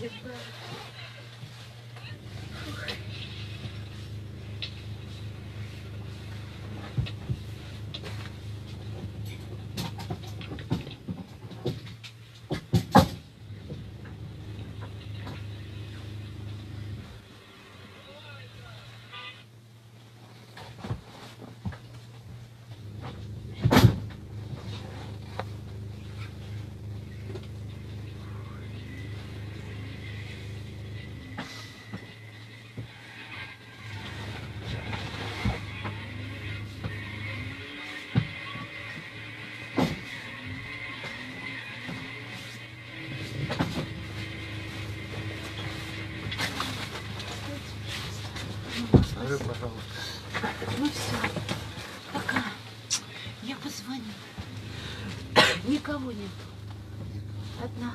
shit. Скажи, пожалуйста. Ну все, пока. Я позвоню. Никого нет. Одна.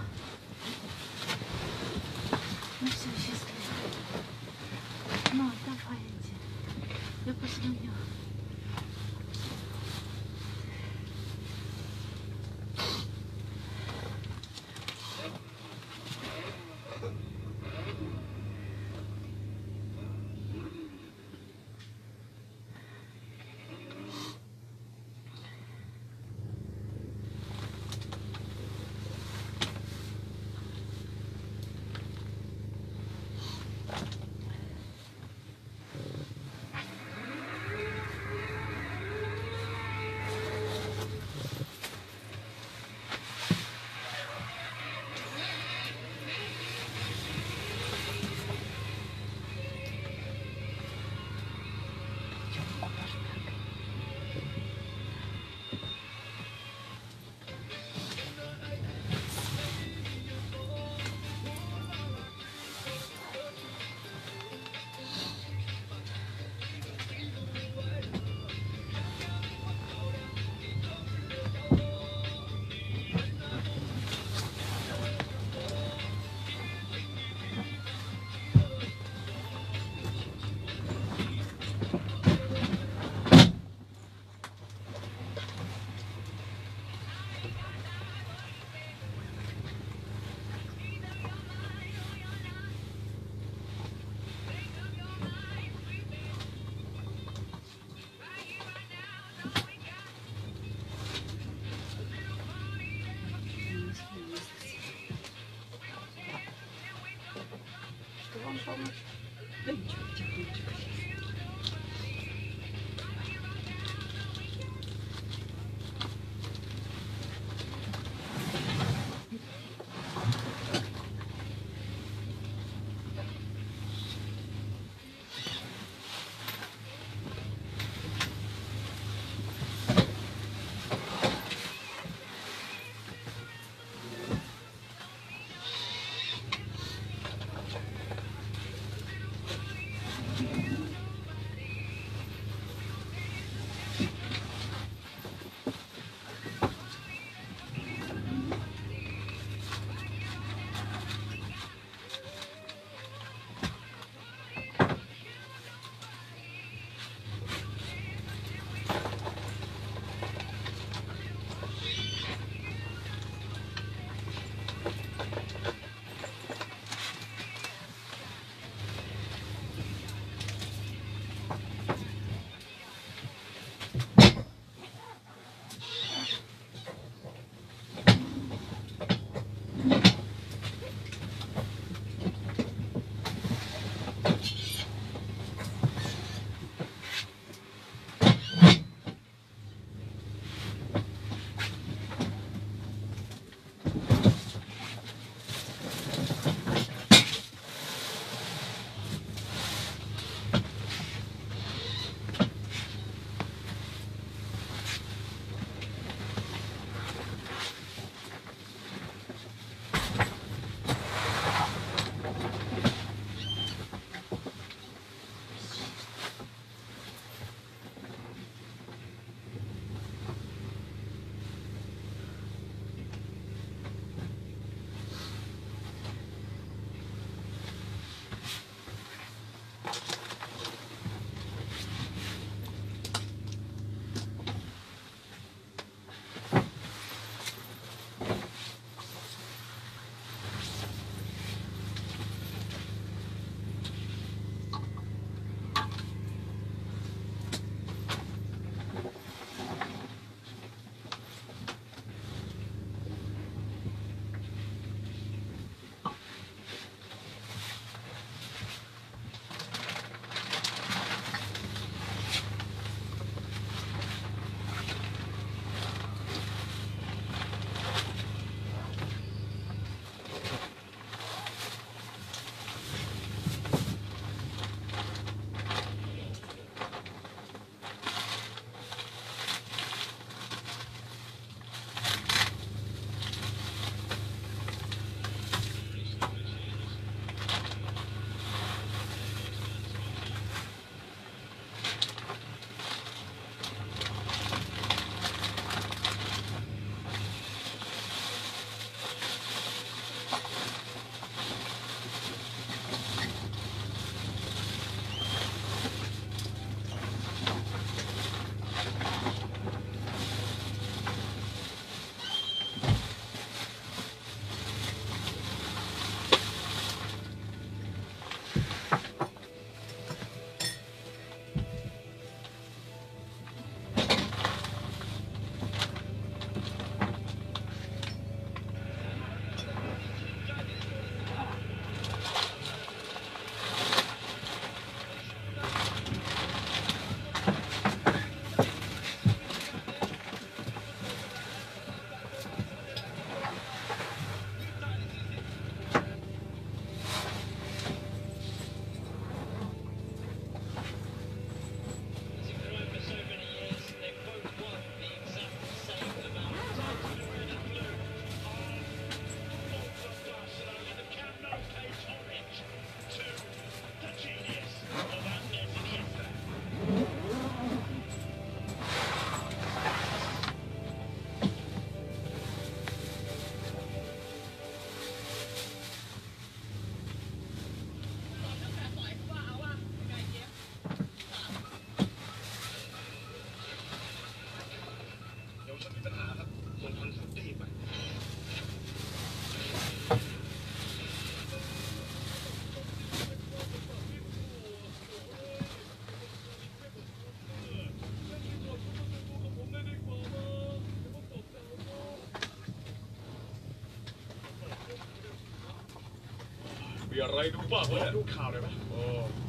ีอะไรดูบ้างเยดูข่าวเลยไห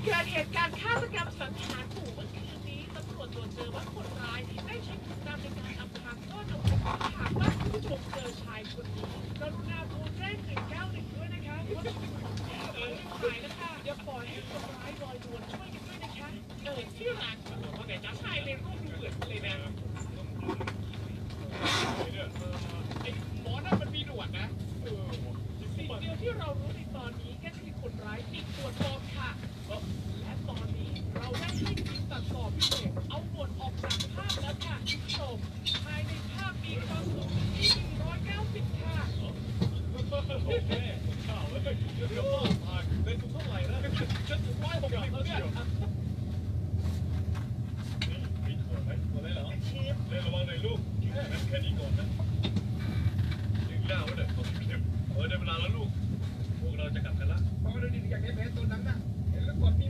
เกิดเหตุการณ์ฆาตกรรมสังหารหมู่เมื่อคืนนี้ตำรวจตรวจเจอว่าคนร้ายได้ใช้ถุงดำในการอำพรางซ่อนเอาไว้หากว่าผู้ชมเจอชายคนนี้กรุณาโทรแจ้ง191ด้วยนะคะ ini dikakek betul nang nang. Ini lu kopi.